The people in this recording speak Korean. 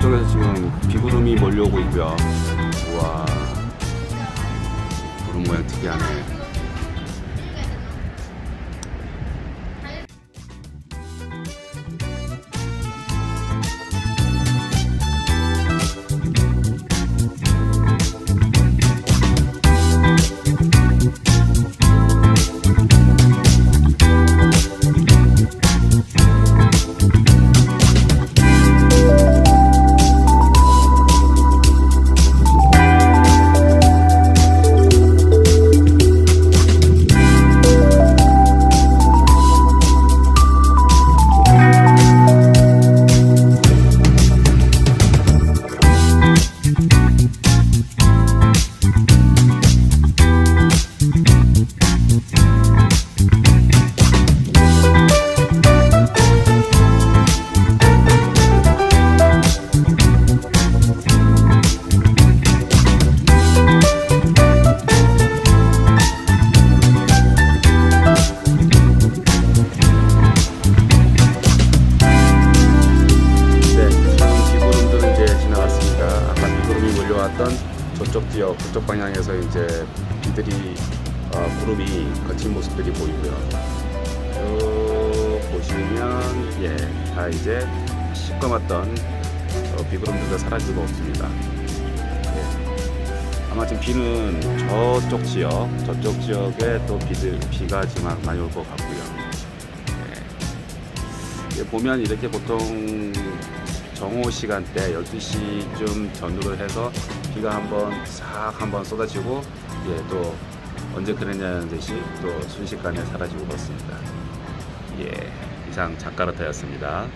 저쪽에서 지금 비구름이 몰려오고 있고요. 우와, 구름 모양 특이하네. 몰려왔던 저쪽 지역, 그쪽 방향에서 이제 비들이 어, 구름이 거친 모습들이 보이고요. 쭉 보시면 예, 다 이제 시꺼멓던 어, 비구름들도 사라지고 없습니다. 예. 아마 지금 비는 저쪽 지역, 저쪽 지역에 또 비들 비가 지금 많이 올 것 같고요. 예. 예, 보면 이렇게 보통 정오 시간대 12시쯤 전후로 해서 비가 한번 싹 한번 쏟아지고 예, 또 언제 그랬냐는 듯이 또 순식간에 사라지고 그렇습니다. 예, 이상 작가로타였습니다.